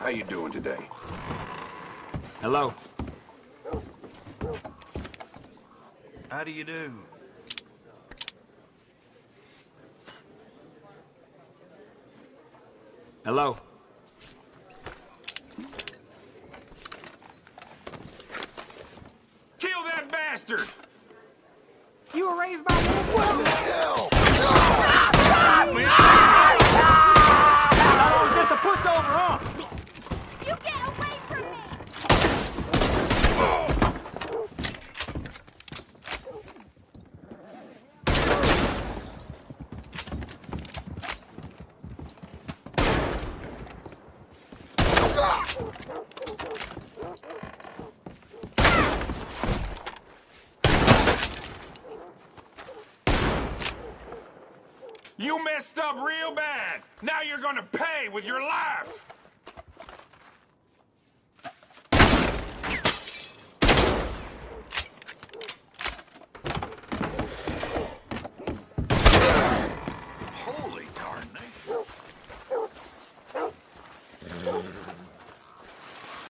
How you doing today? Hello? How do you do? Hello? Kill that bastard! You were raised by What You messed up real bad. Now you're gonna pay with your life. Holy darn